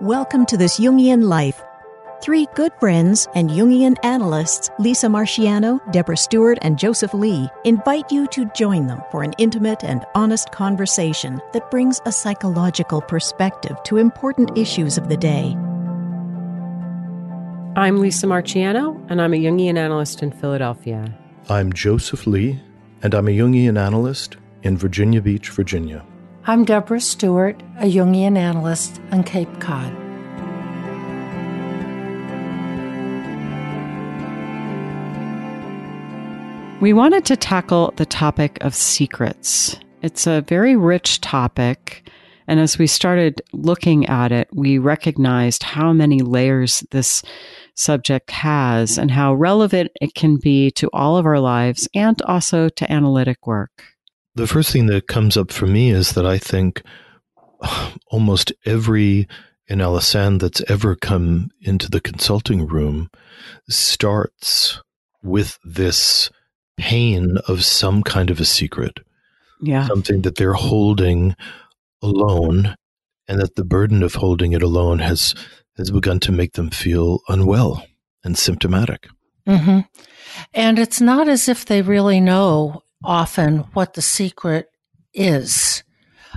Welcome to this Jungian life. Three good friends and Jungian analysts, Lisa Marciano, Deborah Stewart, and Joseph Lee, invite you to join them for an intimate and honest conversation that brings a psychological perspective to important issues of the day. I'm Lisa Marciano, and I'm a Jungian analyst in Philadelphia. I'm Joseph Lee, and I'm a Jungian analyst in Virginia Beach, Virginia. I'm Deborah Stewart, a Jungian analyst on Cape Cod. We wanted to tackle the topic of secrets. It's a very rich topic. And as we started looking at it, we recognized how many layers this subject has and how relevant it can be to all of our lives and also to analytic work. The first thing that comes up for me is that I think almost every analysand that's ever come into the consulting room starts with this pain of some kind of a secret. Yeah. Something that they're holding alone and that the burden of holding it alone has has begun to make them feel unwell and symptomatic. Mm-hmm. And it's not as if they really know often what the secret is.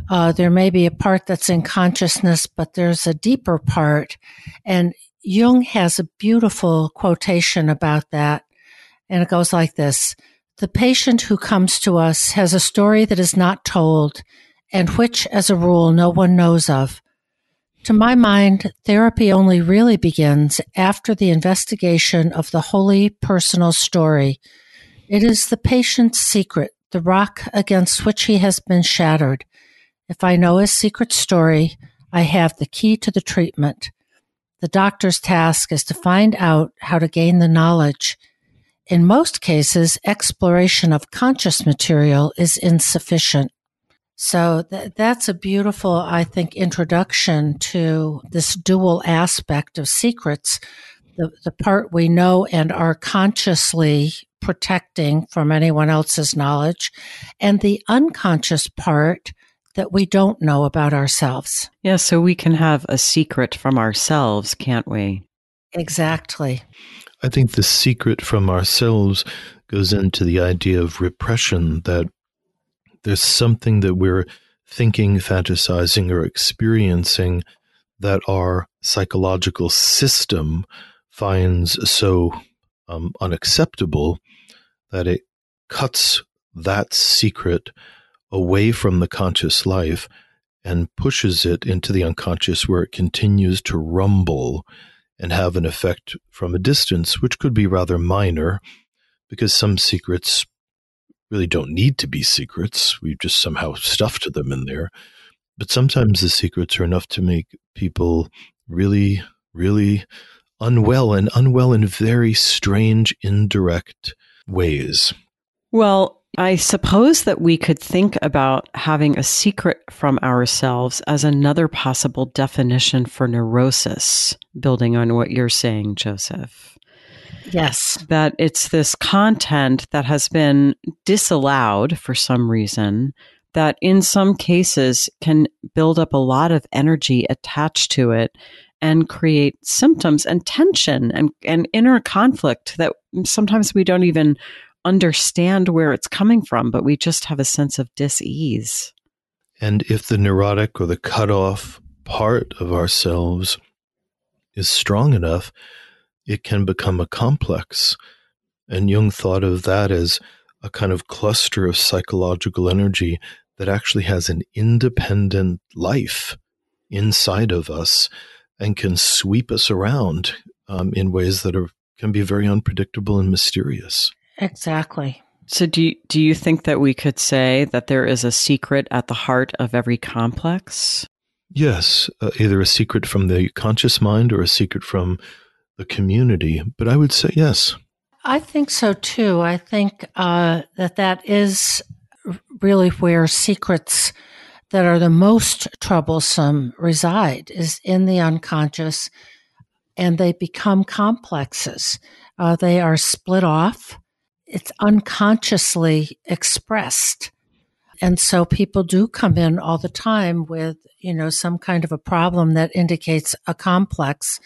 Uh, there may be a part that's in consciousness, but there's a deeper part. And Jung has a beautiful quotation about that. And it goes like this The patient who comes to us has a story that is not told and which, as a rule, no one knows of. To my mind, therapy only really begins after the investigation of the wholly personal story it is the patient's secret, the rock against which he has been shattered. If I know his secret story, I have the key to the treatment. The doctor's task is to find out how to gain the knowledge. In most cases, exploration of conscious material is insufficient. So th- that's a beautiful, I think, introduction to this dual aspect of secrets. The, the part we know and are consciously protecting from anyone else's knowledge, and the unconscious part that we don't know about ourselves. Yeah, so we can have a secret from ourselves, can't we? Exactly. I think the secret from ourselves goes into the idea of repression that there's something that we're thinking, fantasizing, or experiencing that our psychological system finds so um, unacceptable that it cuts that secret away from the conscious life and pushes it into the unconscious where it continues to rumble and have an effect from a distance, which could be rather minor because some secrets really don't need to be secrets. We've just somehow stuffed them in there. But sometimes the secrets are enough to make people really, really unwell and unwell in very strange, indirect ways. Well, I suppose that we could think about having a secret from ourselves as another possible definition for neurosis, building on what you're saying, Joseph. Yes. That it's this content that has been disallowed for some reason that in some cases can build up a lot of energy attached to it and create symptoms and tension and, and inner conflict that sometimes we don't even understand where it's coming from, but we just have a sense of dis-ease. And if the neurotic or the cut-off part of ourselves is strong enough, it can become a complex. And Jung thought of that as a kind of cluster of psychological energy that actually has an independent life inside of us and can sweep us around um, in ways that are can be very unpredictable and mysterious. Exactly. So do you, do you think that we could say that there is a secret at the heart of every complex? Yes, uh, either a secret from the conscious mind or a secret from the community. But I would say yes. I think so too. I think uh, that that is really where secrets that are the most troublesome reside is in the unconscious and they become complexes. Uh, they are split off. It's unconsciously expressed. And so people do come in all the time with, you know, some kind of a problem that indicates a complex,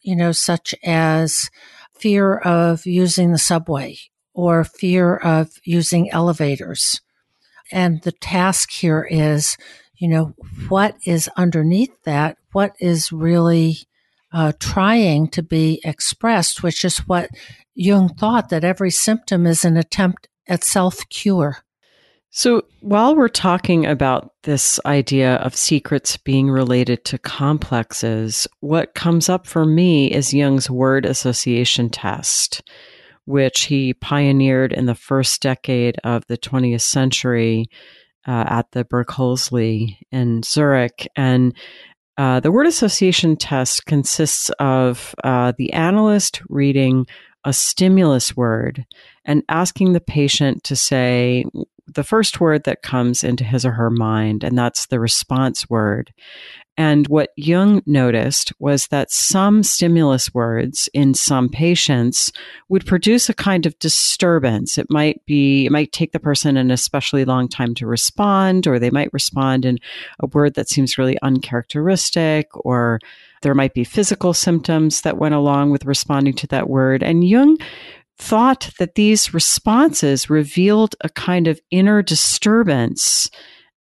you know, such as fear of using the subway or fear of using elevators. And the task here is, you know, what is underneath that? What is really uh, trying to be expressed, which is what Jung thought that every symptom is an attempt at self cure. So, while we're talking about this idea of secrets being related to complexes, what comes up for me is Jung's word association test, which he pioneered in the first decade of the 20th century uh, at the Burghölzli in Zurich. And uh, the word association test consists of uh, the analyst reading a stimulus word and asking the patient to say the first word that comes into his or her mind, and that's the response word. And what Jung noticed was that some stimulus words in some patients would produce a kind of disturbance. It might be, it might take the person an especially long time to respond, or they might respond in a word that seems really uncharacteristic, or there might be physical symptoms that went along with responding to that word. And Jung thought that these responses revealed a kind of inner disturbance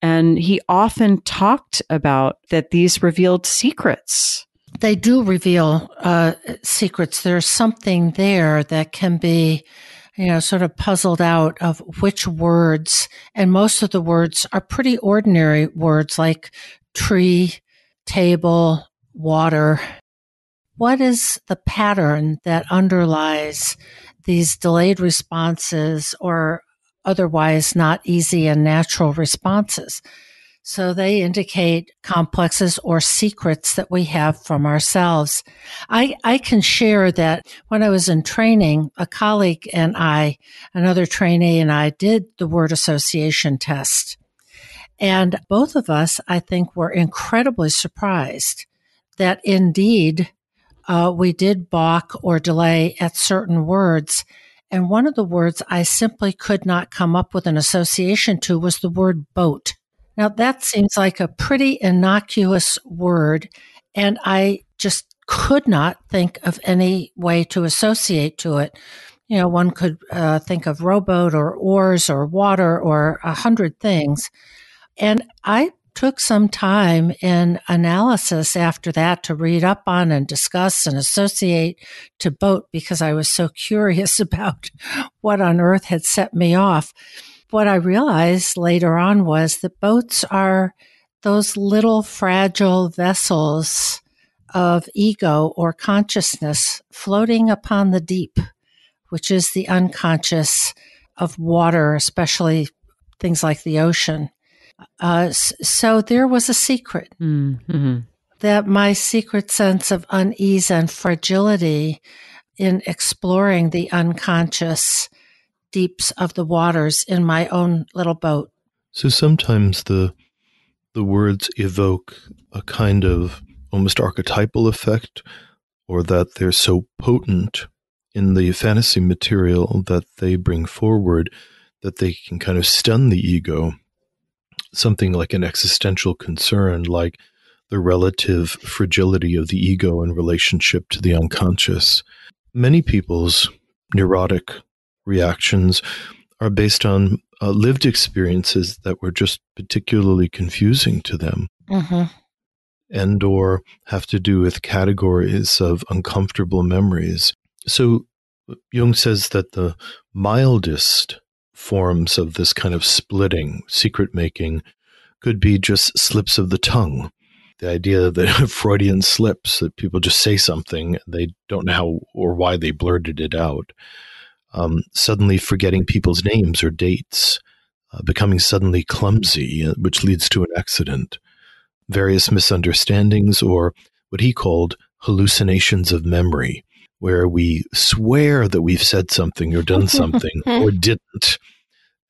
and he often talked about that these revealed secrets. They do reveal uh, secrets. There's something there that can be, you know, sort of puzzled out of which words, and most of the words are pretty ordinary words like tree, table, water. What is the pattern that underlies these delayed responses or otherwise not easy and natural responses. So they indicate complexes or secrets that we have from ourselves. I, I can share that when I was in training, a colleague and I, another trainee and I did the word association test. And both of us, I think, were incredibly surprised that indeed uh, we did balk or delay at certain words and one of the words I simply could not come up with an association to was the word boat. Now that seems like a pretty innocuous word. And I just could not think of any way to associate to it. You know, one could uh, think of rowboat or oars or water or a hundred things. And I took some time in analysis after that to read up on and discuss and associate to boat because I was so curious about what on earth had set me off. What I realized later on was that boats are those little fragile vessels of ego or consciousness floating upon the deep, which is the unconscious of water, especially things like the ocean. Uh, so there was a secret mm-hmm. that my secret sense of unease and fragility in exploring the unconscious deeps of the waters in my own little boat. So sometimes the the words evoke a kind of almost archetypal effect, or that they're so potent in the fantasy material that they bring forward that they can kind of stun the ego something like an existential concern, like the relative fragility of the ego in relationship to the unconscious. Many people's neurotic reactions are based on uh, lived experiences that were just particularly confusing to them. Mm-hmm. And or have to do with categories of uncomfortable memories. So Jung says that the mildest forms of this kind of splitting, secret making, could be just slips of the tongue. The idea that Freudian slips, that people just say something, they don't know how or why they blurted it out. Um, suddenly forgetting people's names or dates, uh, becoming suddenly clumsy, uh, which leads to an accident. Various misunderstandings, or what he called hallucinations of memory, where we swear that we've said something or done something or didn't,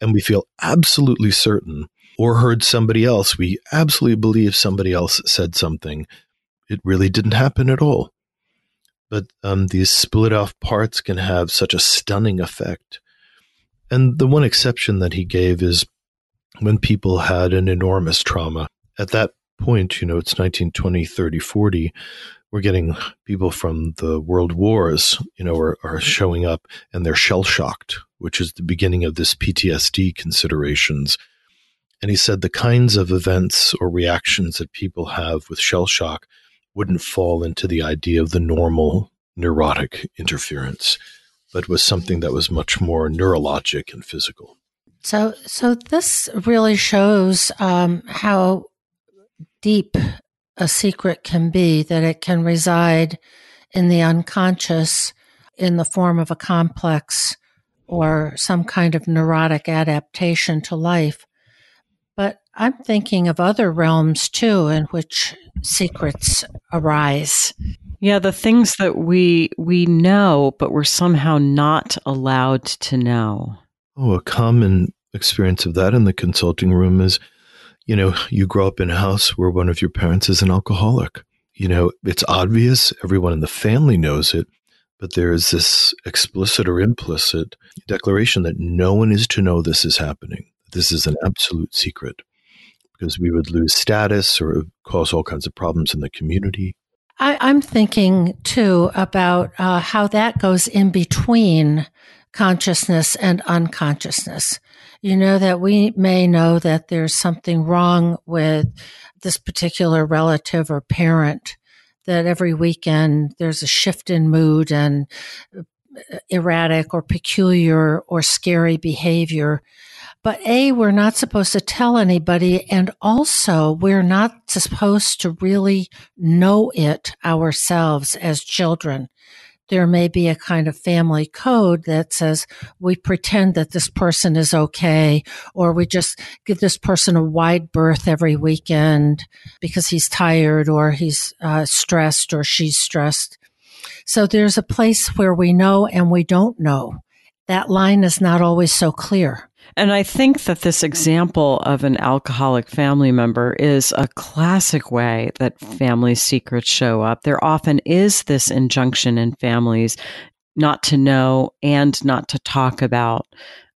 and we feel absolutely certain, or heard somebody else, we absolutely believe somebody else said something. It really didn't happen at all. But um, these split off parts can have such a stunning effect. And the one exception that he gave is when people had an enormous trauma. At that point, you know, it's 1920, 30, 40. We're getting people from the world wars, you know, are, are showing up and they're shell shocked, which is the beginning of this PTSD considerations. And he said the kinds of events or reactions that people have with shell shock wouldn't fall into the idea of the normal neurotic interference, but was something that was much more neurologic and physical. So, so this really shows um, how deep a secret can be. That it can reside in the unconscious in the form of a complex or some kind of neurotic adaptation to life. But I'm thinking of other realms too in which secrets arise. Yeah, the things that we we know but we're somehow not allowed to know. Oh, a common experience of that in the consulting room is you know, you grow up in a house where one of your parents is an alcoholic. You know, it's obvious, everyone in the family knows it, but there is this explicit or implicit declaration that no one is to know this is happening. This is an absolute secret because we would lose status or cause all kinds of problems in the community. I, am thinking too about uh, how that goes in between consciousness and unconsciousness. You know, that we may know that there's something wrong with this particular relative or parent, that every weekend there's a shift in mood and uh, erratic or peculiar or scary behavior. But A, we're not supposed to tell anybody. And also, we're not supposed to really know it ourselves as children there may be a kind of family code that says we pretend that this person is okay, or we just give this person a wide berth every weekend because he's tired or he's uh, stressed or she's stressed. So there's a place where we know and we don't know. That line is not always so clear. And I think that this example of an alcoholic family member is a classic way that family secrets show up. There often is this injunction in families not to know and not to talk about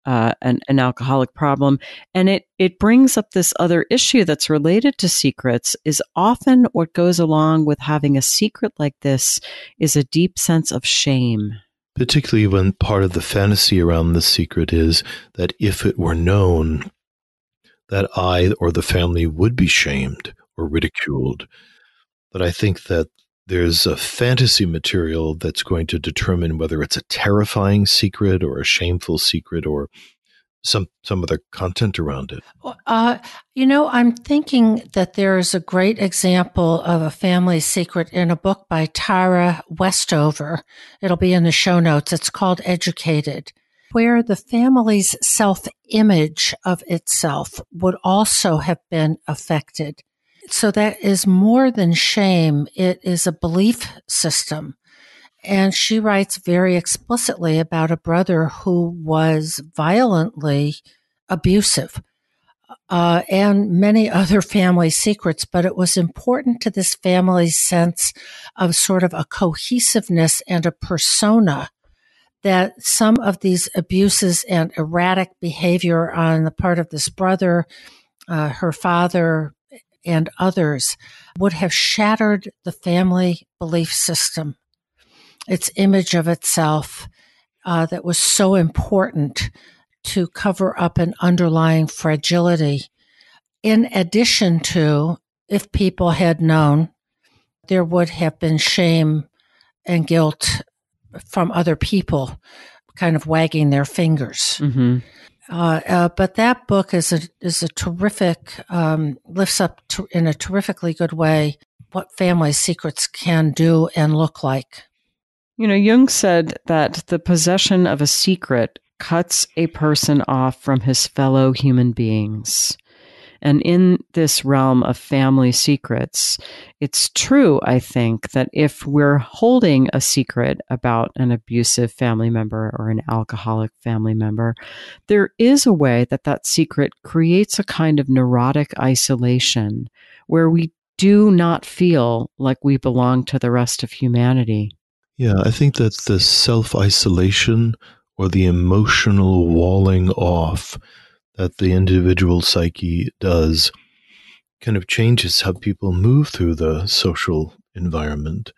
uh, an, an alcoholic problem. And it, it brings up this other issue that's related to secrets is often what goes along with having a secret like this is a deep sense of shame particularly when part of the fantasy around the secret is that if it were known, that I or the family would be shamed or ridiculed. But I think that there's a fantasy material that's going to determine whether it's a terrifying secret or a shameful secret or some some other content around it? Uh, you know, I'm thinking that there is a great example of a family secret in a book by Tara Westover. It'll be in the show notes. It's called Educated, where the family's self image of itself would also have been affected. So that is more than shame. It is a belief system and she writes very explicitly about a brother who was violently abusive uh, and many other family secrets, but it was important to this family's sense of sort of a cohesiveness and a persona that some of these abuses and erratic behavior on the part of this brother, uh, her father, and others would have shattered the family belief system its image of itself uh, that was so important to cover up an underlying fragility. In addition to, if people had known, there would have been shame and guilt from other people kind of wagging their fingers. Mm-hmm. Uh, uh, but that book is a is a terrific um, lifts up to, in a terrifically good way what family secrets can do and look like. You know, Jung said that the possession of a secret cuts a person off from his fellow human beings. And in this realm of family secrets, it's true, I think, that if we're holding a secret about an abusive family member or an alcoholic family member, there is a way that that secret creates a kind of neurotic isolation where we do not feel like we belong to the rest of humanity. Yeah, I think that the self isolation or the emotional walling off that the individual psyche does kind of changes how people move through the social environment.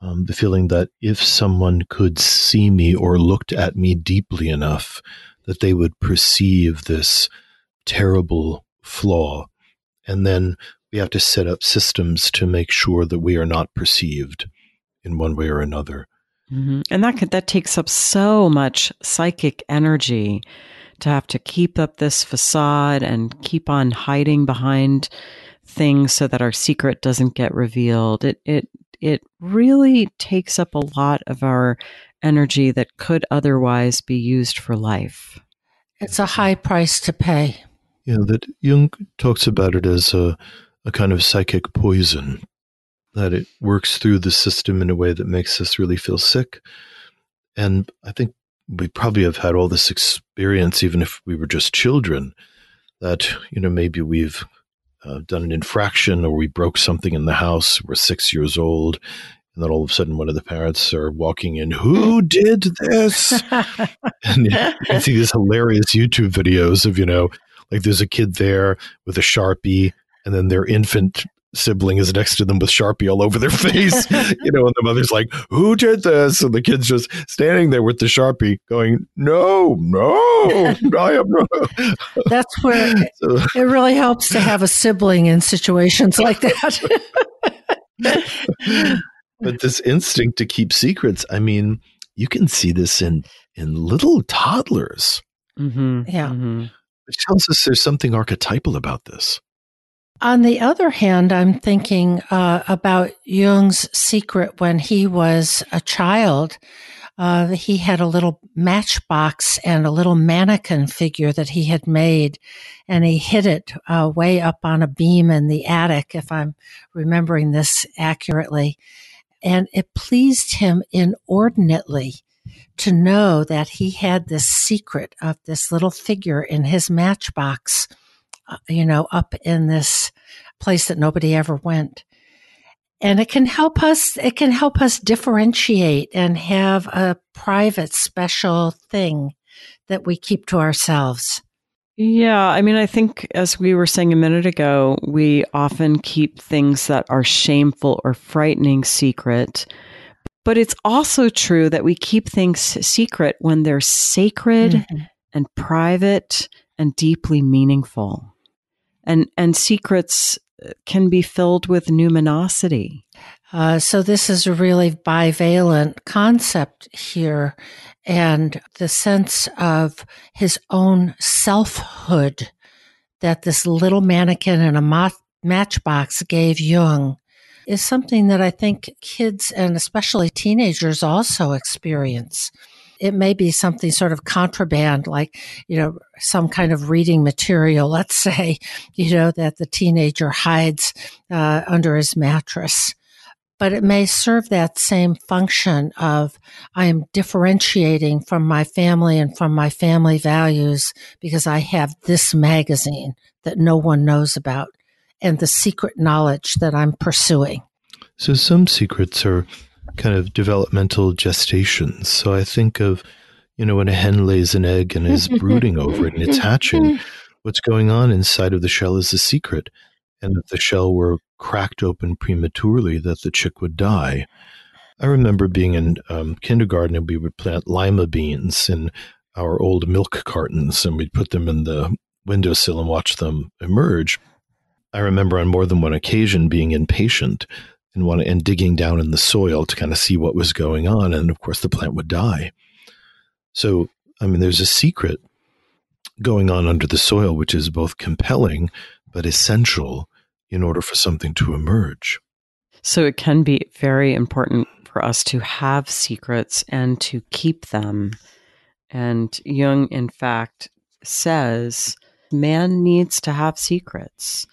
Um, the feeling that if someone could see me or looked at me deeply enough, that they would perceive this terrible flaw. And then we have to set up systems to make sure that we are not perceived in one way or another. Mm-hmm. And that could, that takes up so much psychic energy to have to keep up this facade and keep on hiding behind things so that our secret doesn't get revealed. It it it really takes up a lot of our energy that could otherwise be used for life. It's a high price to pay. Yeah, that Jung talks about it as a, a kind of psychic poison, that it works through the system in a way that makes us really feel sick. And I think we probably have had all this experience, even if we were just children, that, you know, maybe we've uh, done an infraction or we broke something in the house. We're six years old. And then all of a sudden, one of the parents are walking in, Who did this? and you can see these hilarious YouTube videos of, you know, like there's a kid there with a Sharpie and then their infant sibling is next to them with Sharpie all over their face, you know, and the mother's like, Who did this? And the kid's just standing there with the Sharpie going, No, no, I am no. That's where so, it really helps to have a sibling in situations like that. but this instinct to keep secrets, I mean, you can see this in in little toddlers. Mm-hmm. Yeah. Mm-hmm. It tells us there's something archetypal about this. On the other hand, I'm thinking uh, about Jung's secret when he was a child. Uh, he had a little matchbox and a little mannequin figure that he had made, and he hid it uh, way up on a beam in the attic, if I'm remembering this accurately. And it pleased him inordinately to know that he had this secret of this little figure in his matchbox you know, up in this place that nobody ever went. And it can help us, it can help us differentiate and have a private, special thing that we keep to ourselves. Yeah, I mean, I think as we were saying a minute ago, we often keep things that are shameful or frightening secret. But it's also true that we keep things secret when they're sacred mm-hmm. and private and deeply meaningful and and secrets can be filled with numinosity. Uh, so this is a really bivalent concept here, and the sense of his own selfhood that this little mannequin in a matchbox gave Jung is something that I think kids and especially teenagers also experience it may be something sort of contraband, like, you know, some kind of reading material, let's say, you know, that the teenager hides uh, under his mattress. But it may serve that same function of I am differentiating from my family and from my family values because I have this magazine that no one knows about and the secret knowledge that I'm pursuing. So some secrets are kind of developmental gestations. So I think of, you know, when a hen lays an egg and is brooding over it and it's hatching, what's going on inside of the shell is a secret. And if the shell were cracked open prematurely, that the chick would die. I remember being in um, kindergarten and we would plant lima beans in our old milk cartons and we'd put them in the windowsill and watch them emerge. I remember on more than one occasion being impatient and and digging down in the soil to kind of see what was going on and of course the plant would die. So i mean there's a secret going on under the soil which is both compelling but essential in order for something to emerge. So it can be very important for us to have secrets and to keep them. And jung in fact says man needs to have secrets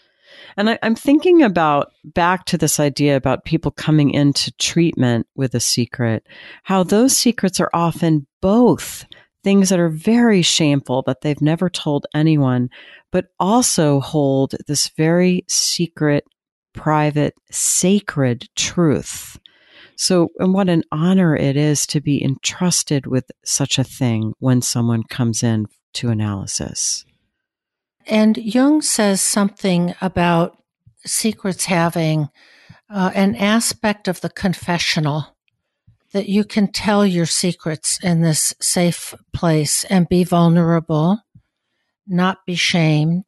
and I, am thinking about back to this idea about people coming into treatment with a secret, how those secrets are often both things that are very shameful that they've never told anyone, but also hold this very secret, private, sacred truth. So, and what an honor it is to be entrusted with such a thing when someone comes in to analysis. And Jung says something about secrets having uh, an aspect of the confessional that you can tell your secrets in this safe place and be vulnerable, not be shamed,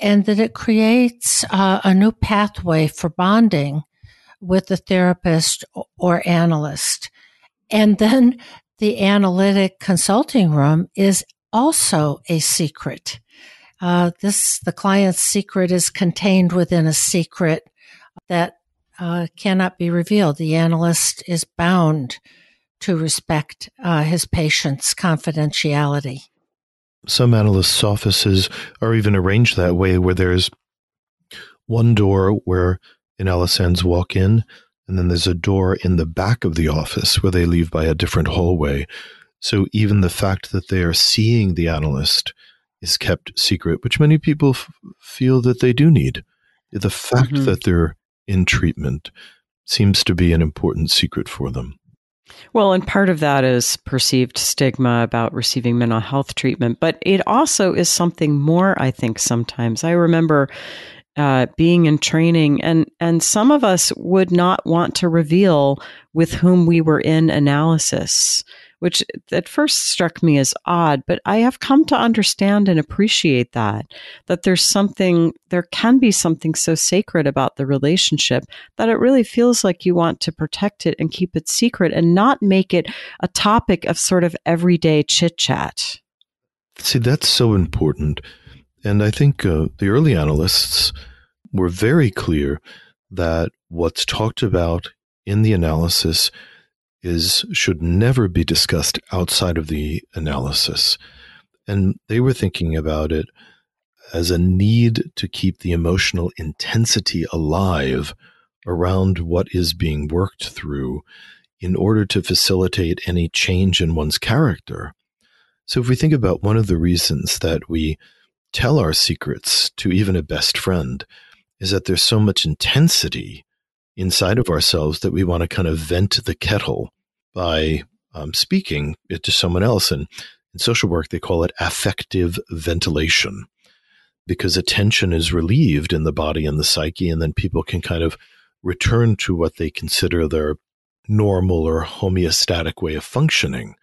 and that it creates uh, a new pathway for bonding with the therapist or analyst. And then the analytic consulting room is also a secret. Uh, this, the client's secret is contained within a secret that uh, cannot be revealed. The analyst is bound to respect uh, his patient's confidentiality. Some analysts' offices are even arranged that way, where there's one door where analysts walk in, and then there's a door in the back of the office where they leave by a different hallway. So even the fact that they are seeing the analyst is kept secret, which many people f- feel that they do need. The fact mm-hmm. that they're in treatment seems to be an important secret for them. Well, and part of that is perceived stigma about receiving mental health treatment, but it also is something more, I think, sometimes. I remember uh, being in training, and, and some of us would not want to reveal with whom we were in analysis which at first struck me as odd, but I have come to understand and appreciate that, that there's something, there can be something so sacred about the relationship that it really feels like you want to protect it and keep it secret and not make it a topic of sort of everyday chit chat. See, that's so important. And I think uh, the early analysts were very clear that what's talked about in the analysis is should never be discussed outside of the analysis. And they were thinking about it as a need to keep the emotional intensity alive around what is being worked through in order to facilitate any change in one's character. So, if we think about one of the reasons that we tell our secrets to even a best friend, is that there's so much intensity inside of ourselves that we want to kind of vent the kettle by um, speaking it to someone else. And in social work, they call it affective ventilation because attention is relieved in the body and the psyche, and then people can kind of return to what they consider their normal or homeostatic way of functioning.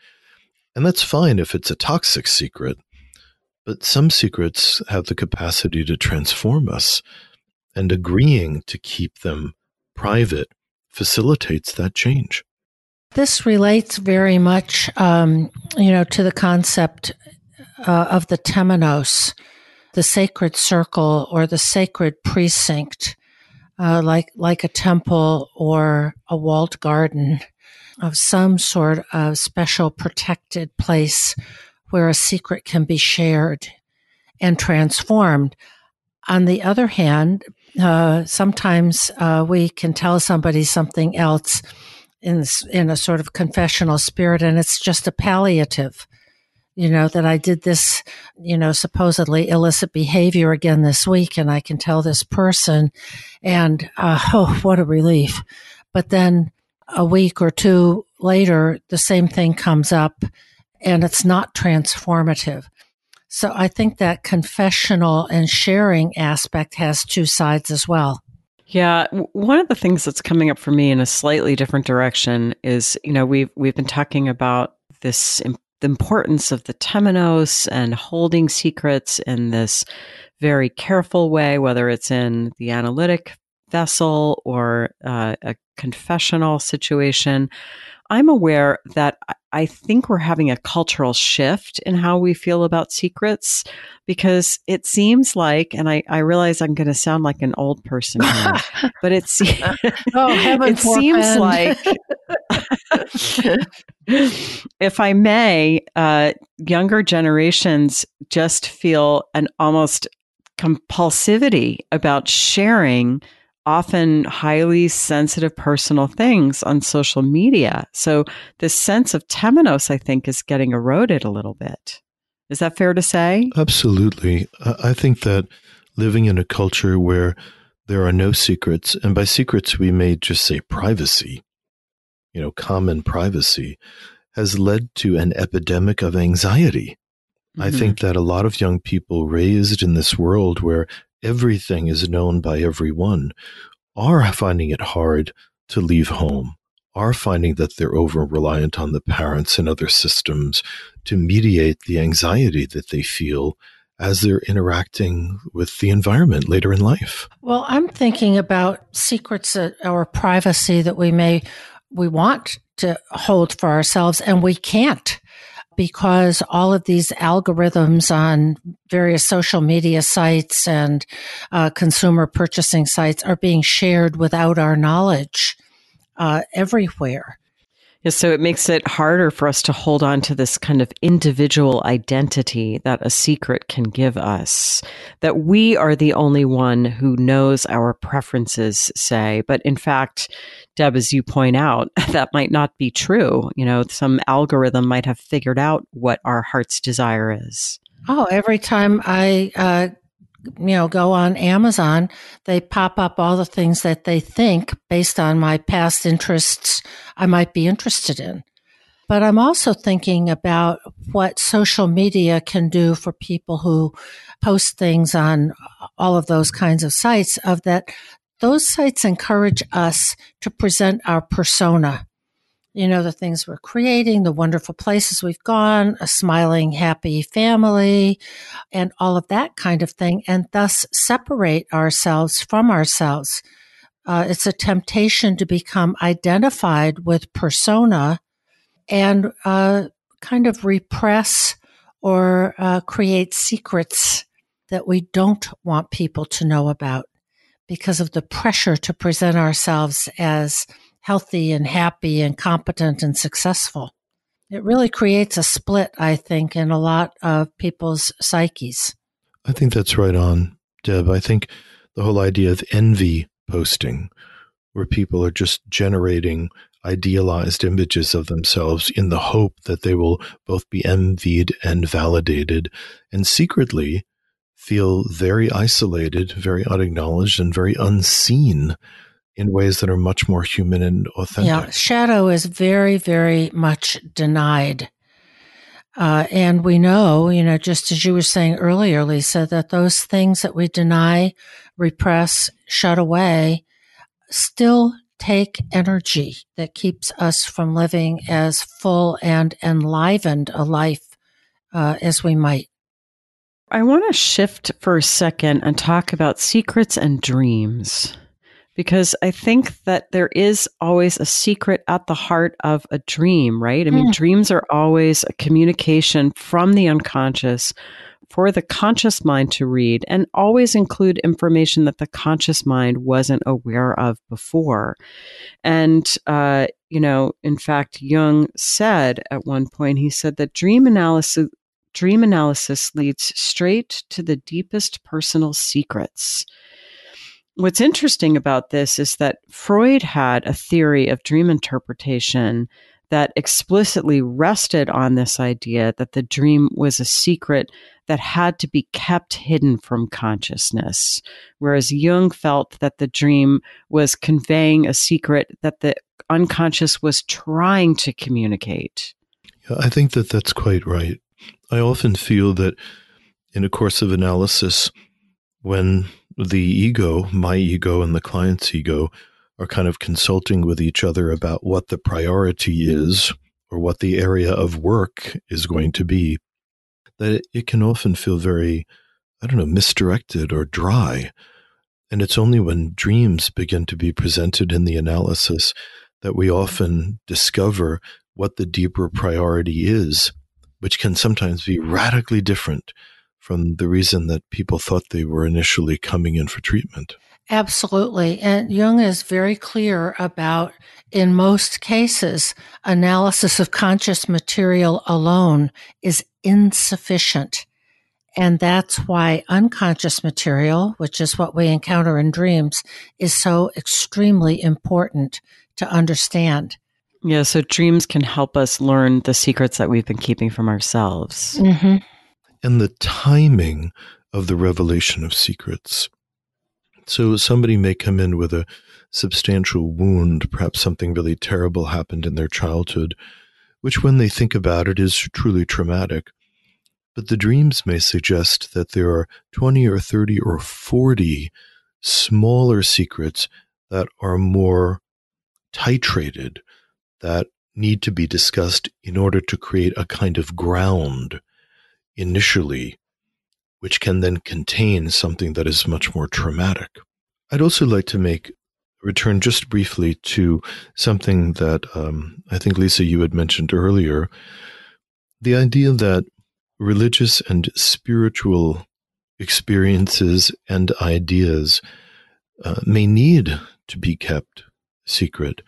And that's fine if it's a toxic secret, but some secrets have the capacity to transform us, and agreeing to keep them private facilitates that change. This relates very much, um, you know, to the concept uh, of the temenos, the sacred circle or the sacred precinct, uh, like like a temple or a walled garden of some sort of special protected place where a secret can be shared and transformed. On the other hand, uh, sometimes uh, we can tell somebody something else in in a sort of confessional spirit, and it's just a palliative. You know that I did this, you know, supposedly illicit behavior again this week, and I can tell this person, and uh, oh, what a relief! But then a week or two later, the same thing comes up, and it's not transformative. So I think that confessional and sharing aspect has two sides as well. Yeah, one of the things that's coming up for me in a slightly different direction is, you know, we've we've been talking about this the importance of the temenos and holding secrets in this very careful way, whether it's in the analytic vessel or uh, a confessional situation. I'm aware that I think we're having a cultural shift in how we feel about secrets because it seems like, and I, I realize I'm going to sound like an old person here, but it's, oh, it seems like, if I may, uh, younger generations just feel an almost compulsivity about sharing often highly sensitive personal things on social media. So this sense of temenos, I think, is getting eroded a little bit. Is that fair to say? Absolutely. I think that living in a culture where there are no secrets, and by secrets we may just say privacy, you know, common privacy, has led to an epidemic of anxiety. Mm-hmm. I think that a lot of young people raised in this world where everything is known by everyone are finding it hard to leave home, are finding that they're over reliant on the parents and other systems to mediate the anxiety that they feel as they're interacting with the environment later in life. Well, I'm thinking about secrets or privacy that we may we want to hold for ourselves and we can't because all of these algorithms on various social media sites and uh, consumer purchasing sites are being shared without our knowledge uh, everywhere. Yeah, so it makes it harder for us to hold on to this kind of individual identity that a secret can give us. That we are the only one who knows our preferences, say. But in fact, Deb, as you point out, that might not be true. You know, some algorithm might have figured out what our heart's desire is. Oh, every time I uh, you know, go on Amazon, they pop up all the things that they think based on my past interests I might be interested in. But I'm also thinking about what social media can do for people who post things on all of those kinds of sites of that those sites encourage us to present our persona you know, the things we're creating, the wonderful places we've gone, a smiling, happy family, and all of that kind of thing, and thus separate ourselves from ourselves. Uh, it's a temptation to become identified with persona and uh, kind of repress or uh, create secrets that we don't want people to know about because of the pressure to present ourselves as healthy and happy and competent and successful. It really creates a split, I think, in a lot of people's psyches. I think that's right on, Deb. I think the whole idea of envy posting, where people are just generating idealized images of themselves in the hope that they will both be envied and validated, and secretly feel very isolated, very unacknowledged, and very unseen in ways that are much more human and authentic. Yeah, shadow is very, very much denied. Uh, and we know, you know, just as you were saying earlier, Lisa, that those things that we deny, repress, shut away still take energy that keeps us from living as full and enlivened a life uh, as we might. I want to shift for a second and talk about secrets and dreams because I think that there is always a secret at the heart of a dream, right? I mean, mm. dreams are always a communication from the unconscious for the conscious mind to read and always include information that the conscious mind wasn't aware of before. And, uh, you know, in fact, Jung said at one point, he said that dream analysis. Dream analysis leads straight to the deepest personal secrets what's interesting about this is that Freud had a theory of dream interpretation that explicitly rested on this idea that the dream was a secret that had to be kept hidden from consciousness. Whereas Jung felt that the dream was conveying a secret that the unconscious was trying to communicate. Yeah, I think that that's quite right. I often feel that in a course of analysis, when the ego, my ego and the client's ego, are kind of consulting with each other about what the priority is or what the area of work is going to be, that it can often feel very, I don't know, misdirected or dry. And it's only when dreams begin to be presented in the analysis that we often discover what the deeper priority is, which can sometimes be radically different from the reason that people thought they were initially coming in for treatment. Absolutely. And Jung is very clear about, in most cases, analysis of conscious material alone is insufficient. And that's why unconscious material, which is what we encounter in dreams, is so extremely important to understand. Yeah, so dreams can help us learn the secrets that we've been keeping from ourselves. Mm-hmm and the timing of the revelation of secrets. So somebody may come in with a substantial wound, perhaps something really terrible happened in their childhood, which when they think about it is truly traumatic. but the dreams may suggest that there are 20 or 30 or 40 smaller secrets that are more titrated, that need to be discussed in order to create a kind of ground initially, which can then contain something that is much more traumatic. I'd also like to make a return just briefly to something that um, I think, Lisa, you had mentioned earlier the idea that religious and spiritual experiences and ideas uh, may need to be kept secret.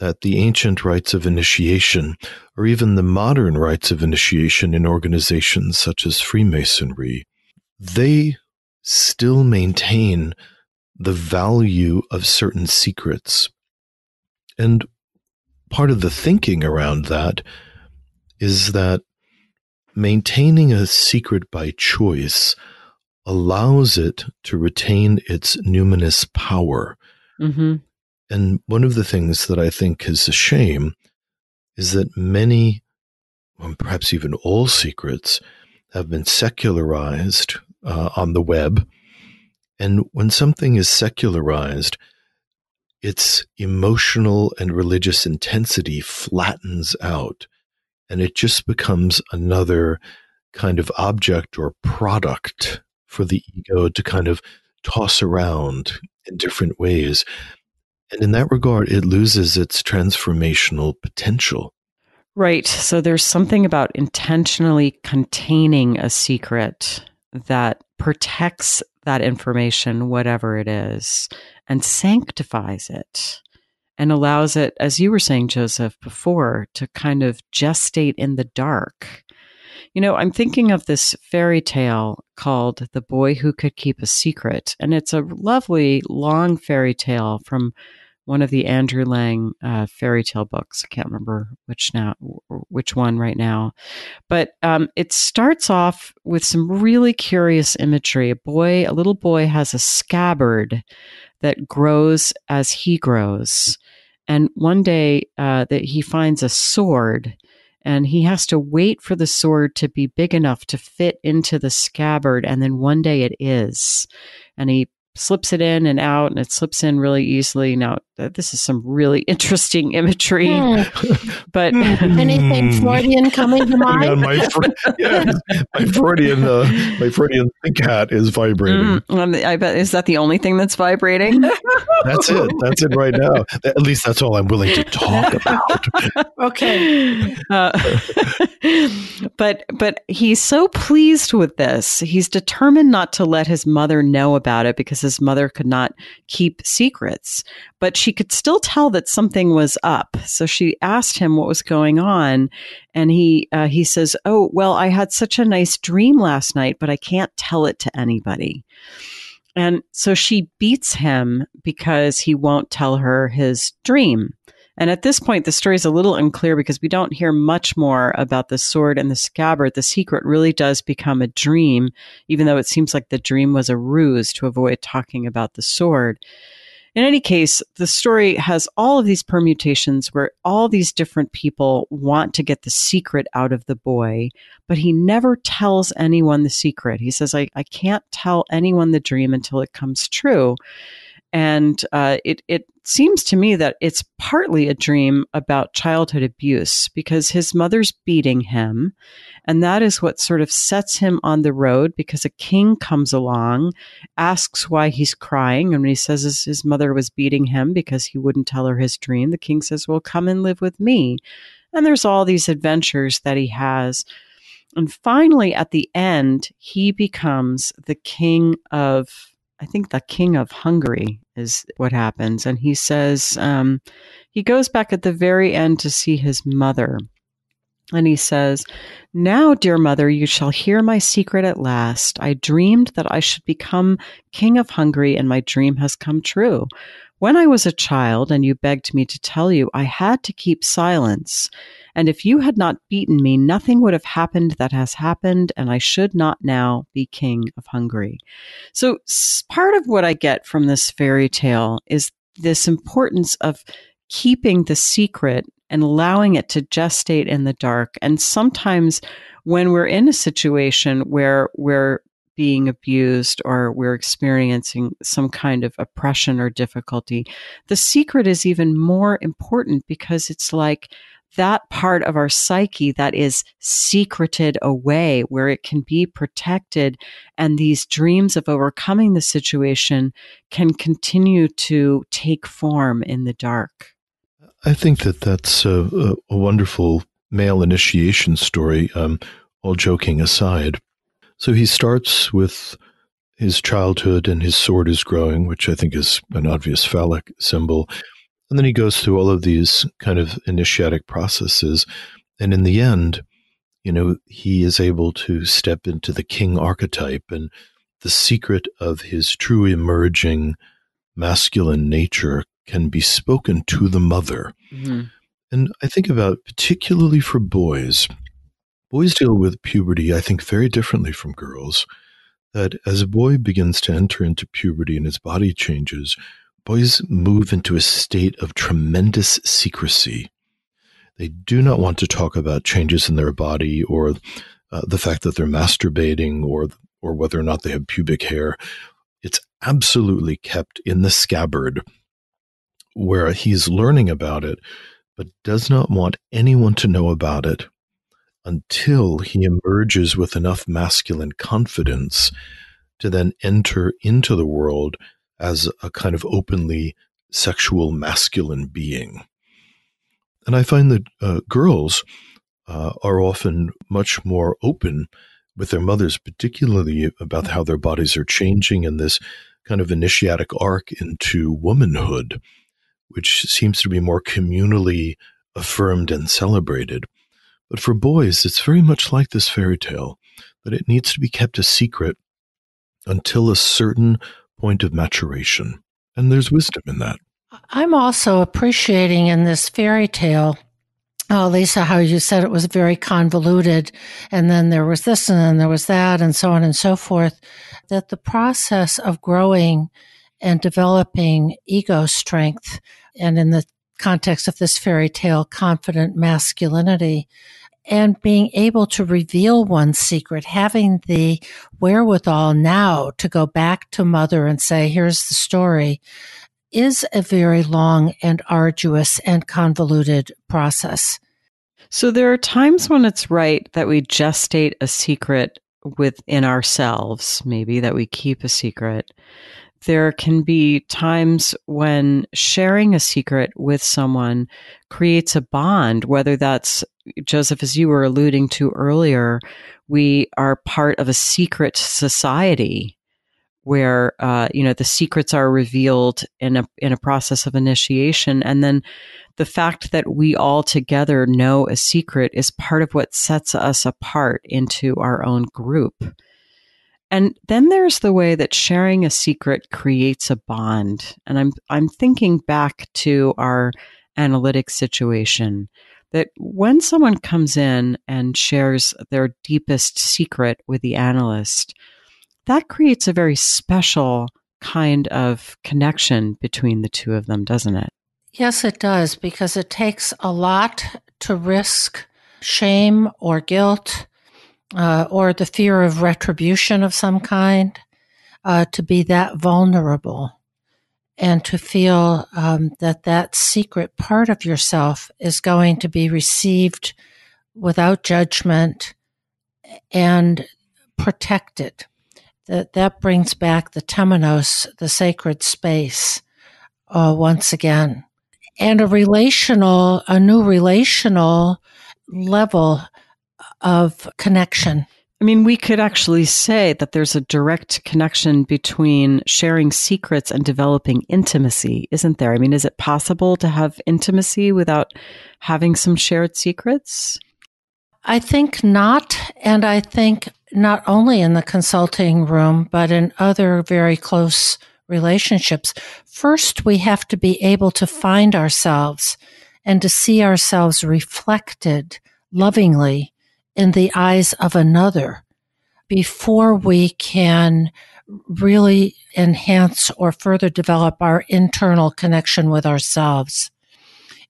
That the ancient rites of initiation, or even the modern rites of initiation in organizations such as Freemasonry, they still maintain the value of certain secrets. And part of the thinking around that is that maintaining a secret by choice allows it to retain its numinous power. Mm-hmm. And one of the things that I think is a shame is that many, perhaps even all secrets, have been secularized uh, on the web and when something is secularized, its emotional and religious intensity flattens out and it just becomes another kind of object or product for the ego to kind of toss around in different ways. And in that regard, it loses its transformational potential. Right. So there's something about intentionally containing a secret that protects that information, whatever it is, and sanctifies it and allows it, as you were saying, Joseph, before, to kind of gestate in the dark. You know, I'm thinking of this fairy tale called The Boy Who Could Keep a Secret. And it's a lovely, long fairy tale from one of the Andrew Lang uh, fairy tale books. I can't remember which now, which one right now, but um, it starts off with some really curious imagery. A boy, a little boy, has a scabbard that grows as he grows, and one day uh, that he finds a sword. And he has to wait for the sword to be big enough to fit into the scabbard. And then one day it is. And he slips it in and out and it slips in really easily. Now, this is some really interesting imagery, hmm. but hmm. anything hmm. Freudian coming to mind? my, yeah, my Freudian, uh, my Freudian think hat is vibrating. Mm, I bet is that the only thing that's vibrating? that's it. That's it right now. At least that's all I'm willing to talk about. okay. Uh, but but he's so pleased with this. He's determined not to let his mother know about it because his mother could not keep secrets. But she could still tell that something was up. So she asked him what was going on, and he uh, he says, "Oh, well, I had such a nice dream last night, but I can't tell it to anybody." And so she beats him because he won't tell her his dream. And at this point, the story is a little unclear because we don't hear much more about the sword and the scabbard. The secret really does become a dream, even though it seems like the dream was a ruse to avoid talking about the sword. In any case, the story has all of these permutations where all these different people want to get the secret out of the boy, but he never tells anyone the secret. He says, I, I can't tell anyone the dream until it comes true. And uh, it, it seems to me that it's partly a dream about childhood abuse because his mother's beating him. And that is what sort of sets him on the road because a king comes along, asks why he's crying. And when he says his, his mother was beating him because he wouldn't tell her his dream, the king says, Well, come and live with me. And there's all these adventures that he has. And finally, at the end, he becomes the king of I think the king of Hungary is what happens. And he says, um, he goes back at the very end to see his mother. And he says, Now, dear mother, you shall hear my secret at last. I dreamed that I should become king of Hungary, and my dream has come true. When I was a child and you begged me to tell you, I had to keep silence. And if you had not beaten me, nothing would have happened that has happened, and I should not now be king of Hungary. So, part of what I get from this fairy tale is this importance of keeping the secret and allowing it to gestate in the dark. And sometimes when we're in a situation where we're being abused or we're experiencing some kind of oppression or difficulty, the secret is even more important because it's like that part of our psyche that is secreted away where it can be protected and these dreams of overcoming the situation can continue to take form in the dark. I think that that's a, a wonderful male initiation story, um, all joking aside. So he starts with his childhood and his sword is growing, which I think is an obvious phallic symbol. And then he goes through all of these kind of initiatic processes. And in the end, you know, he is able to step into the king archetype and the secret of his true emerging masculine nature can be spoken to the mother. Mm-hmm. And I think about particularly for boys, boys deal with puberty, I think, very differently from girls. That as a boy begins to enter into puberty and his body changes, boys move into a state of tremendous secrecy. They do not want to talk about changes in their body or uh, the fact that they're masturbating or or whether or not they have pubic hair. It's absolutely kept in the scabbard where he's learning about it, but does not want anyone to know about it until he emerges with enough masculine confidence to then enter into the world as a kind of openly sexual masculine being. And I find that uh, girls uh, are often much more open with their mothers, particularly about how their bodies are changing in this kind of initiatic arc into womanhood, which seems to be more communally affirmed and celebrated. But for boys, it's very much like this fairy tale that it needs to be kept a secret until a certain point of maturation. And there's wisdom in that. I'm also appreciating in this fairy tale, oh, Lisa, how you said it was very convoluted. And then there was this and then there was that and so on and so forth. That the process of growing and developing ego strength, and in the context of this fairy tale, confident masculinity, and being able to reveal one's secret, having the wherewithal now to go back to mother and say, here's the story, is a very long and arduous and convoluted process. So there are times when it's right that we gestate a secret within ourselves, maybe that we keep a secret there can be times when sharing a secret with someone creates a bond, whether that's Joseph, as you were alluding to earlier, we are part of a secret society where uh, you know the secrets are revealed in a in a process of initiation, and then the fact that we all together know a secret is part of what sets us apart into our own group. And then there's the way that sharing a secret creates a bond. And I'm I'm thinking back to our analytic situation that when someone comes in and shares their deepest secret with the analyst, that creates a very special kind of connection between the two of them, doesn't it? Yes, it does, because it takes a lot to risk shame or guilt uh, or the fear of retribution of some kind, uh, to be that vulnerable and to feel um, that that secret part of yourself is going to be received without judgment and protected. That that brings back the temenos, the sacred space, uh, once again, and a relational, a new relational level of connection. I mean, we could actually say that there's a direct connection between sharing secrets and developing intimacy, isn't there? I mean, is it possible to have intimacy without having some shared secrets? I think not. And I think not only in the consulting room, but in other very close relationships. First, we have to be able to find ourselves and to see ourselves reflected lovingly in the eyes of another before we can really enhance or further develop our internal connection with ourselves.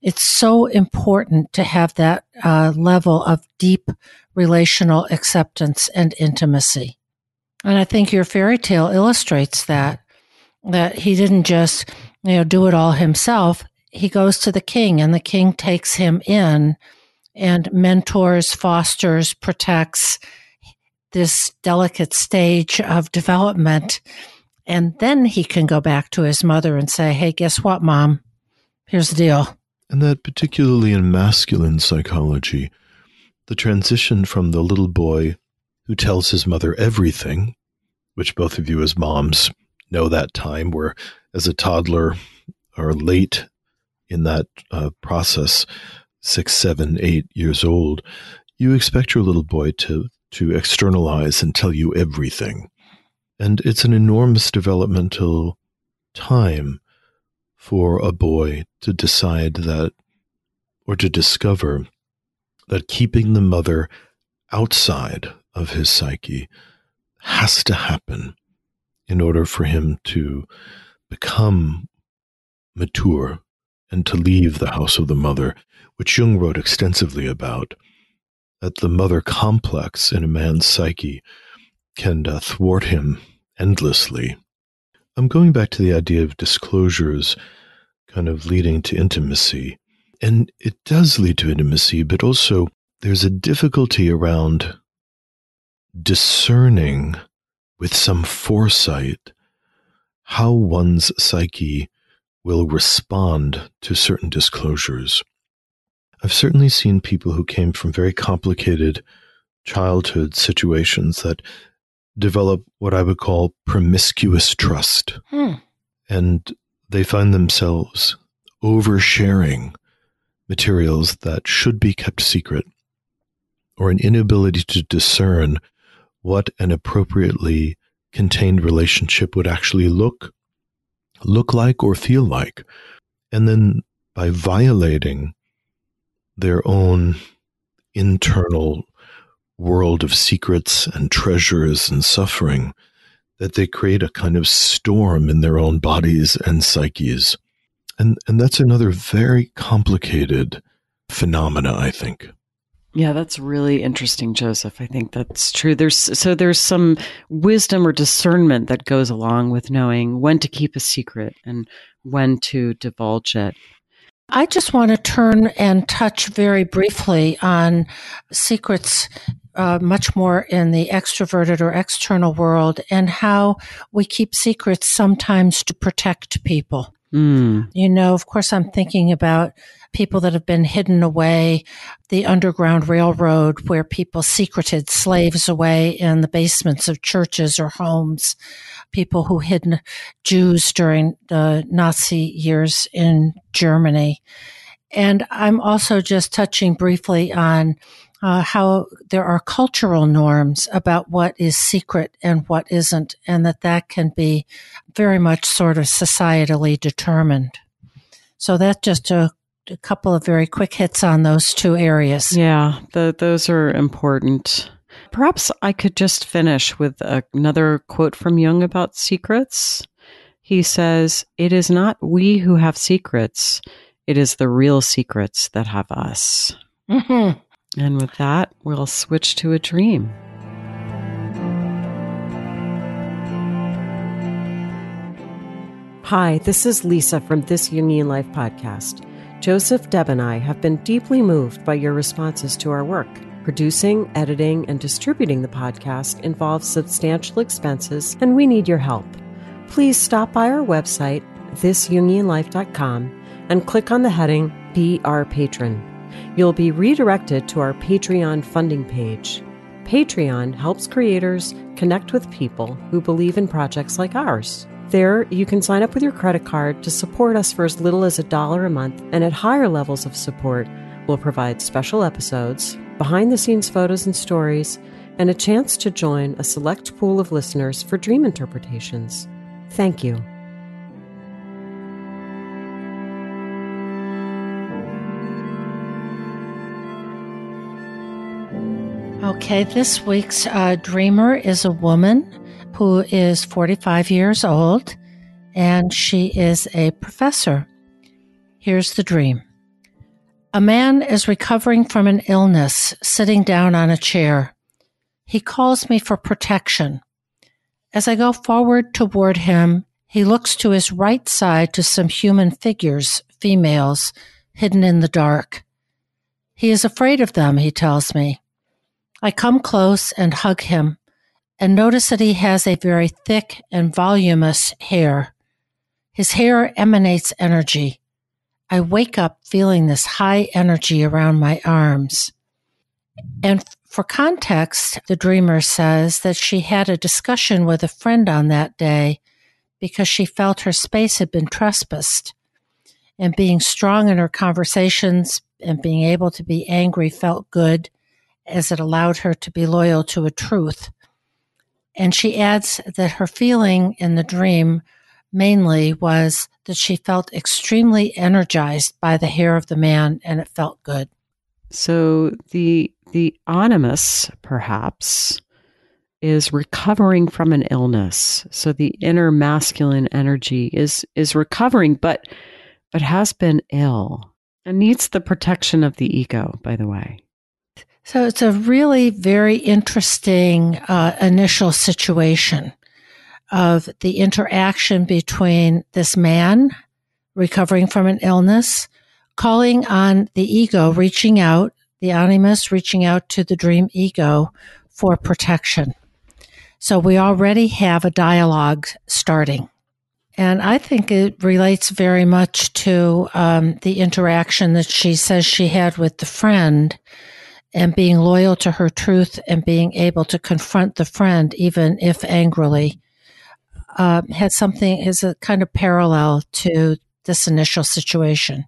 it's so important to have that uh, level of deep relational acceptance and intimacy. And I think your fairy tale illustrates that, that he didn't just, you know, do it all himself. He goes to the king and the king takes him in and mentors, fosters, protects this delicate stage of development. And then he can go back to his mother and say, Hey, guess what, mom? Here's the deal. And that, particularly in masculine psychology, the transition from the little boy who tells his mother everything, which both of you as moms know that time where, as a toddler, are late in that uh, process, six, seven, eight years old, you expect your little boy to to externalize and tell you everything. And it's an enormous developmental time for a boy to decide that or to discover that keeping the mother outside of his psyche has to happen in order for him to become mature and to leave the house of the mother, which Jung wrote extensively about. That the mother complex in a man's psyche can uh, thwart him endlessly. I'm going back to the idea of disclosures kind of leading to intimacy. And it does lead to intimacy, but also there's a difficulty around discerning with some foresight how one's psyche will respond to certain disclosures. I've certainly seen people who came from very complicated childhood situations that develop what I would call promiscuous trust. Hmm. And they find themselves oversharing materials that should be kept secret or an inability to discern what an appropriately contained relationship would actually look look like or feel like and then by violating their own internal world of secrets and treasures and suffering that they create a kind of storm in their own bodies and psyches. And and that's another very complicated phenomena i think yeah, that's really interesting, Joseph. I think that's true. There's so there's some wisdom or discernment that goes along with knowing when to keep a secret and when to divulge it. I just want to turn and touch very briefly on secrets uh, much more in the extroverted or external world and how we keep secrets sometimes to protect people. Mm. You know, of course, I'm thinking about people that have been hidden away, the Underground Railroad, where people secreted slaves away in the basements of churches or homes, people who hid Jews during the Nazi years in Germany. And I'm also just touching briefly on uh, how there are cultural norms about what is secret and what isn't, and that that can be very much sort of societally determined. So that's just a, a couple of very quick hits on those two areas. Yeah, the, those are important. Perhaps I could just finish with another quote from Jung about secrets. He says, It is not we who have secrets, it is the real secrets that have us. Mm-hmm. And with that, we'll switch to a dream. Hi, this is Lisa from This Jungian Life podcast. Joseph, Deb, and I have been deeply moved by your responses to our work. Producing, editing, and distributing the podcast involves substantial expenses, and we need your help. Please stop by our website, thisjungianlife.com, and click on the heading Be Our Patron. You'll be redirected to our Patreon funding page. Patreon helps creators connect with people who believe in projects like ours. There, you can sign up with your credit card to support us for as little as a dollar a month, and at higher levels of support, we'll provide special episodes, behind the scenes photos and stories, and a chance to join a select pool of listeners for dream interpretations. Thank you. Okay, this week's uh, dreamer is a woman who is 45 years old and she is a professor. Here's the dream A man is recovering from an illness, sitting down on a chair. He calls me for protection. As I go forward toward him, he looks to his right side to some human figures, females, hidden in the dark. He is afraid of them, he tells me. I come close and hug him and notice that he has a very thick and voluminous hair. His hair emanates energy. I wake up feeling this high energy around my arms. And for context, the dreamer says that she had a discussion with a friend on that day because she felt her space had been trespassed. And being strong in her conversations and being able to be angry felt good as it allowed her to be loyal to a truth. And she adds that her feeling in the dream mainly was that she felt extremely energized by the hair of the man and it felt good. So the the animus perhaps is recovering from an illness. So the mm-hmm. inner masculine energy is is recovering but but has been ill and needs the protection of the ego, by the way. So it's a really very interesting uh, initial situation of the interaction between this man recovering from an illness, calling on the ego, reaching out, the animus reaching out to the dream ego for protection. So we already have a dialogue starting. And I think it relates very much to um, the interaction that she says she had with the friend and being loyal to her truth and being able to confront the friend, even if angrily, uh, had something is a kind of parallel to this initial situation.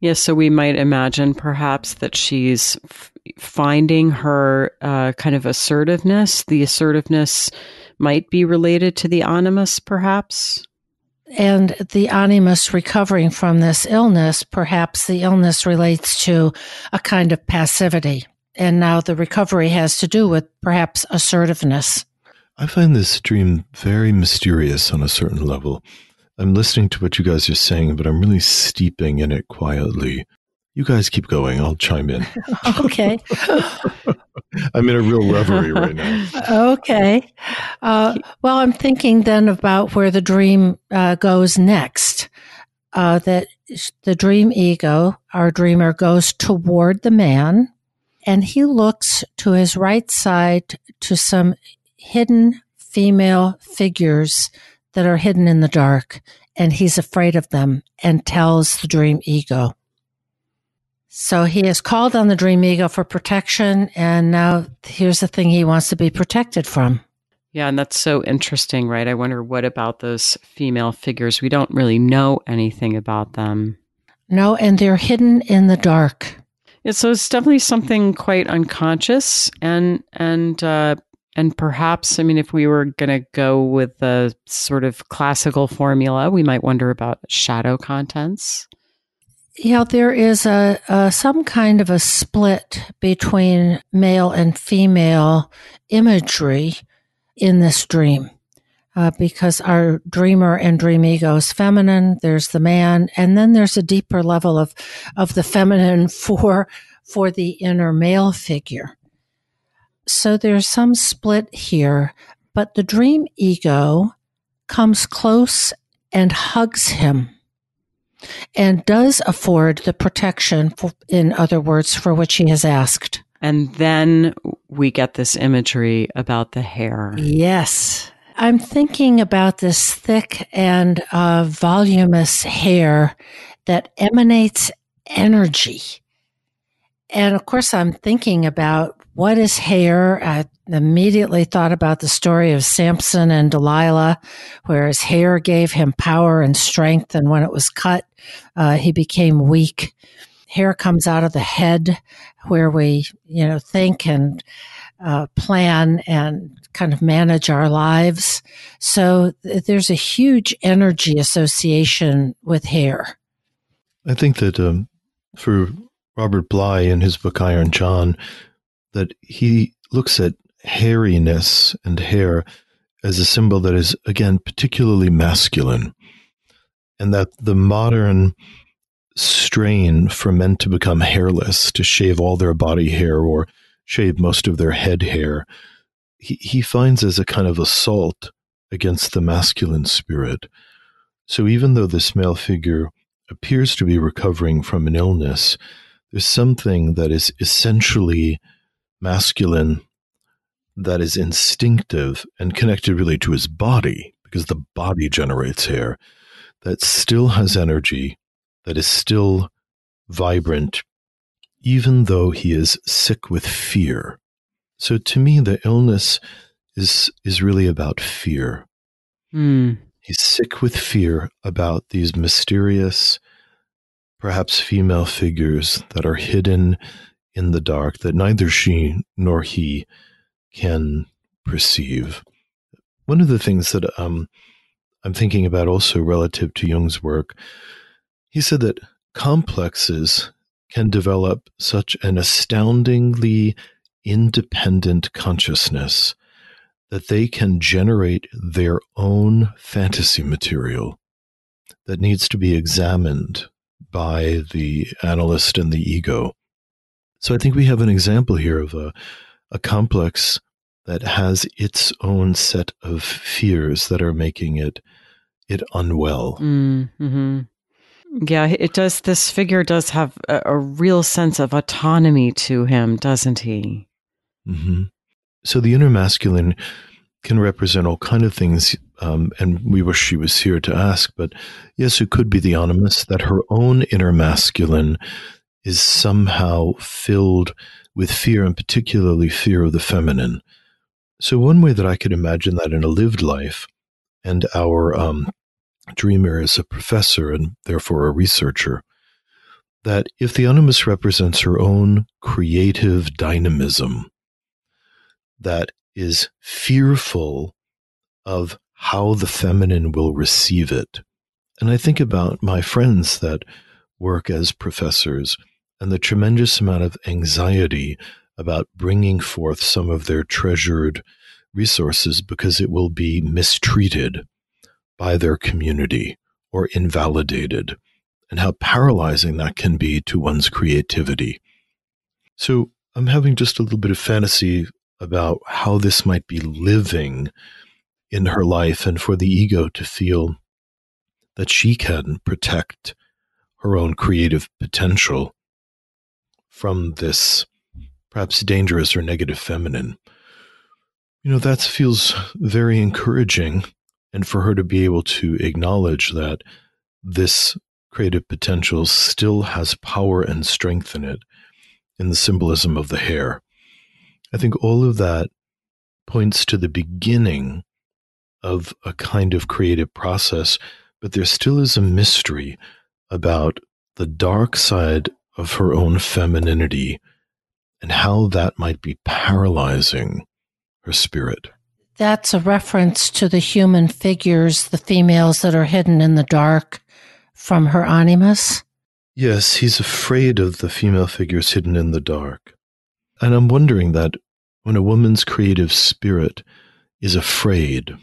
Yes, so we might imagine perhaps that she's f- finding her uh, kind of assertiveness. The assertiveness might be related to the animus, perhaps and the animus recovering from this illness, perhaps the illness relates to a kind of passivity. And now the recovery has to do with perhaps assertiveness. I find this dream very mysterious on a certain level. I'm listening to what you guys are saying, but I'm really steeping in it quietly. You guys keep going. I'll chime in. okay. I'm in a real reverie right now. okay. Uh, well, I'm thinking then about where the dream uh, goes next. Uh, that the dream ego, our dreamer, goes toward the man and he looks to his right side to some hidden female figures that are hidden in the dark. And he's afraid of them and tells the dream ego so he has called on the dream ego for protection, and now here's the thing he wants to be protected from. Yeah, and that's so interesting, right? I wonder what about those female figures? We don't really know anything about them. No, and they're hidden in the dark. Yeah, so it's definitely something quite unconscious, and and uh, and perhaps, I mean, if we were going to go with the sort of classical formula, we might wonder about shadow contents. Yeah, there is a, a, some kind of a split between male and female imagery in this dream. Uh, because our dreamer and dream ego is feminine, there's the man, and then there's a deeper level of of the feminine for for the inner male figure. So there's some split here, but the dream ego comes close and hugs him and does afford the protection, for, in other words, for which he has asked. And then we get this imagery about the hair. Yes. I'm thinking about this thick and uh, voluminous hair that emanates energy. And of course, I'm thinking about what is hair? I immediately thought about the story of Samson and Delilah, where his hair gave him power and strength, and when it was cut, uh, he became weak. Hair comes out of the head, where we, you know, think and uh, plan and kind of manage our lives. So th- there's a huge energy association with hair. I think that um, for Robert Bly in his book Iron John, that he looks at hairiness and hair as a symbol that is, again, particularly masculine. And that the modern strain for men to become hairless, to shave all their body hair or shave most of their head hair, he, he finds as a kind of assault against the masculine spirit. So even though this male figure appears to be recovering from an illness, there's something that is essentially masculine, that is instinctive and connected really to his body, because the body generates hair, that still has energy, that is still vibrant, even though he is sick with fear. So to me, the illness is is really about fear. Mm. He's sick with fear about these mysterious, perhaps female figures that are hidden in the dark that neither she nor he can perceive. One of the things that um, I'm thinking about also relative to Jung's work, he said that complexes can develop such an astoundingly independent consciousness that they can generate their own fantasy material that needs to be examined by the analyst and the ego. So I think we have an example here of a, a complex that has its own set of fears that are making it it unwell. Mm-hmm. Yeah, it does. This figure does have a, a, real sense of autonomy to him, doesn't he? Mm-hmm. So the inner masculine can represent all kind of things, um, and we wish she was here to ask. But yes, it could be the animus that her own inner masculine is somehow filled with fear, and particularly fear of the feminine. So one way that I could imagine that in a lived life, and our um, dreamer is a professor and therefore a researcher, that if the animus represents her own creative dynamism, that is fearful of how the feminine will receive it. And I think about my friends that work as professors and the tremendous amount of anxiety about bringing forth some of their treasured resources because it will be mistreated by their community or invalidated, and how paralyzing that can be to one's creativity. So I'm having just a little bit of fantasy about how this might be living in her life and for the ego to feel that she can protect her own creative potential from this perhaps dangerous or negative feminine. You know, that feels very encouraging. And for her to be able to acknowledge that this creative potential still has power and strength in it in the symbolism of the hair. I think all of that points to the beginning of a kind of creative process, but there still is a mystery about the dark side of her own femininity and how that might be paralyzing her spirit. That's a reference to the human figures, the females that are hidden in the dark from her animus. Yes, he's afraid of the female figures hidden in the dark. And I'm wondering that when a woman's creative spirit is afraid,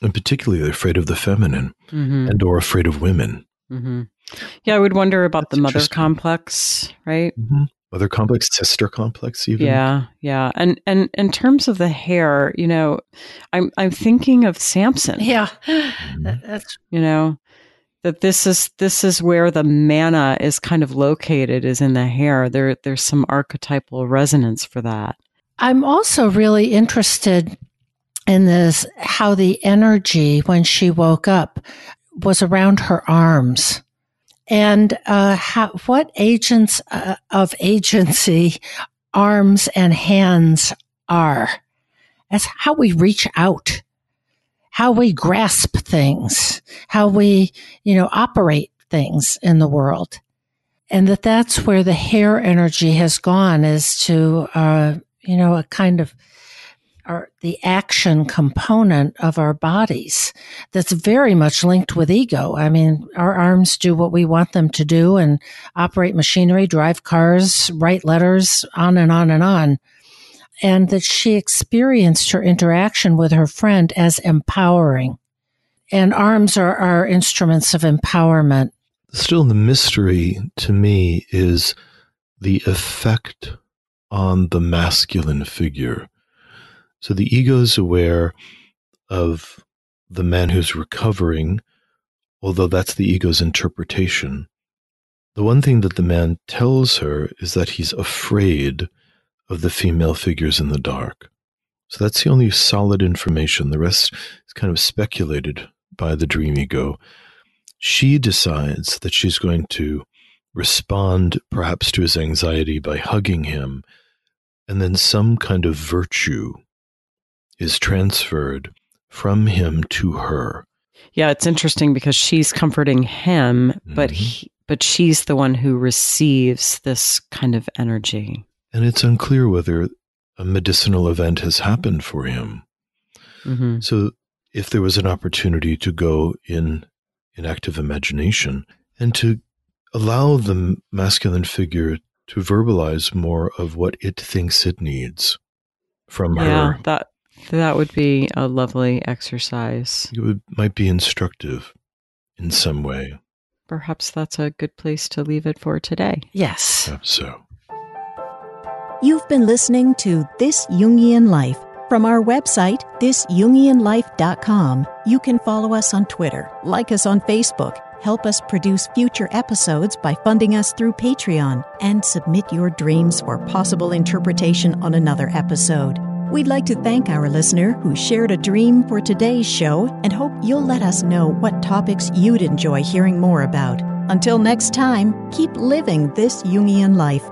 and particularly afraid of the feminine mm-hmm. and or afraid of women. Mm-hmm. Yeah, I would wonder about That's the mother complex, right? Mm-hmm. Mother complex, sister complex, even. Yeah, yeah, and and in terms of the hair, you know, I'm I'm thinking of Samson. Yeah, mm-hmm. that's you know, that this is this is where the mana is kind of located is in the hair there there's some archetypal resonance for that i'm also really interested in this how the energy when she woke up was around her arms and uh, how, what agents uh, of agency arms and hands are. That's how we reach out. How we grasp things, how we, you know, operate things in the world. And that that's where the hair energy has gone is to, uh, you know, a kind of, our, the action component of our bodies that's very much linked with ego. I mean, our arms do what we want them to do and operate machinery, drive cars, write letters, on and on and on and that she experienced her interaction with her friend as empowering. And arms are, are instruments of empowerment. still the mystery to me is the effect on the masculine figure. So the ego is aware of the man who's recovering, although that's the ego's interpretation. The one thing that the man tells her is that he's afraid of the female figures in the dark. So that's the only solid information. The rest is kind of speculated by the dream ego. She decides that she's going to respond perhaps to his anxiety by hugging him, and then some kind of virtue is transferred from him to her. Yeah, it's interesting because she's comforting him, mm-hmm. but he, but she's the one who receives this kind of energy. And it's unclear whether a medicinal event has happened for him. Mm-hmm. So if there was an opportunity to go in in active imagination and to allow the masculine figure to verbalize more of what it thinks it needs from yeah, her. Yeah, that that would be a lovely exercise. It would, might be instructive in some way. Perhaps that's a good place to leave it for today. Yes. Perhaps so. You've been listening to This Jungian Life. From our website, thisjungianlife.com, you can follow us on Twitter, like us on Facebook, help us produce future episodes by funding us through Patreon, and submit your dreams for possible interpretation on another episode. We'd like to thank our listener who shared a dream for today's show and hope you'll let us know what topics you'd enjoy hearing more about. Until next time, keep living this Jungian life.